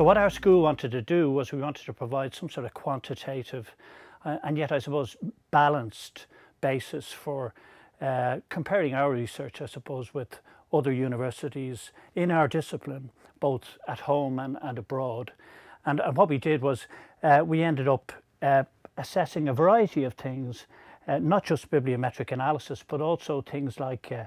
So what our school wanted to do was we wanted to provide some sort of quantitative uh, and yet I suppose balanced basis for uh, comparing our research I suppose with other universities in our discipline both at home and, and abroad. And, and what we did was uh, we ended up uh, assessing a variety of things uh, not just bibliometric analysis but also things like uh,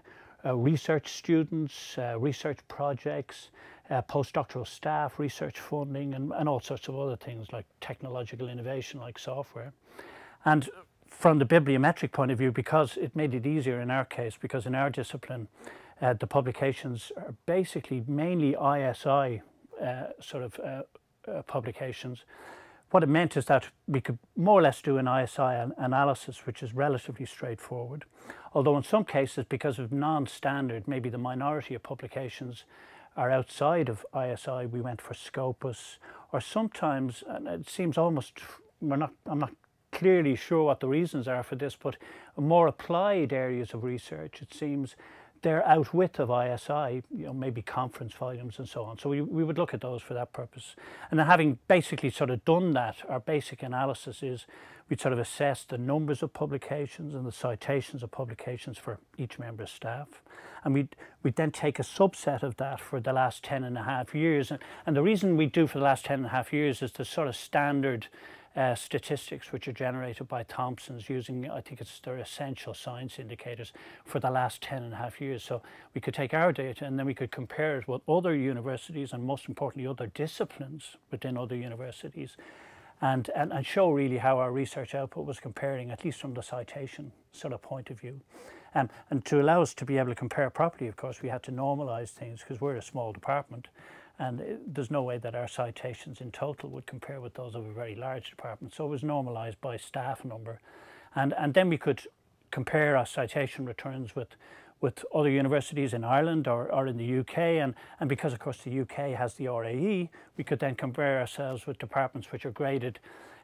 research students, uh, research projects, uh, postdoctoral staff, research funding, and, and all sorts of other things like technological innovation like software. And from the bibliometric point of view, because it made it easier in our case, because in our discipline, uh, the publications are basically mainly ISI uh, sort of uh, uh, publications. What it meant is that we could more or less do an ISI analysis, which is relatively straightforward. Although in some cases, because of non-standard, maybe the minority of publications are outside of ISI, we went for Scopus, or sometimes, and it seems almost, we're not, I'm not clearly sure what the reasons are for this, but more applied areas of research, it seems they're outwith of ISI, you know, maybe conference volumes and so on. So we, we would look at those for that purpose. And then having basically sort of done that, our basic analysis is we'd sort of assess the numbers of publications and the citations of publications for each member of staff. And we'd, we'd then take a subset of that for the last 10 and a half years. And, and the reason we do for the last 10 and a half years is the sort of standard uh, statistics which are generated by Thomson's using, I think it's their essential science indicators for the last 10 and a half years. So we could take our data and then we could compare it with other universities and most importantly other disciplines within other universities and, and, and show really how our research output was comparing, at least from the citation sort of point of view. Um, and to allow us to be able to compare properly, of course, we had to normalize things because we're a small department and there's no way that our citations in total would compare with those of a very large department. So it was normalized by staff number. And, and then we could compare our citation returns with, with other universities in Ireland or, or in the UK. And, and because, of course, the UK has the RAE, we could then compare ourselves with departments which are graded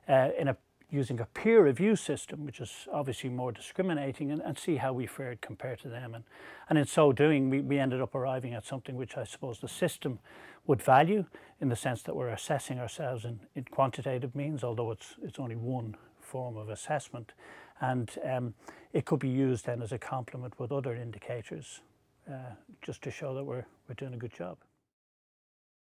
uh, in a using a peer review system, which is obviously more discriminating, and, and see how we fared compared to them. And, and in so doing, we, we ended up arriving at something which I suppose the system would value in the sense that we're assessing ourselves in, in quantitative means, although it's, it's only one form of assessment. And um, it could be used then as a complement with other indicators uh, just to show that we're, we're doing a good job.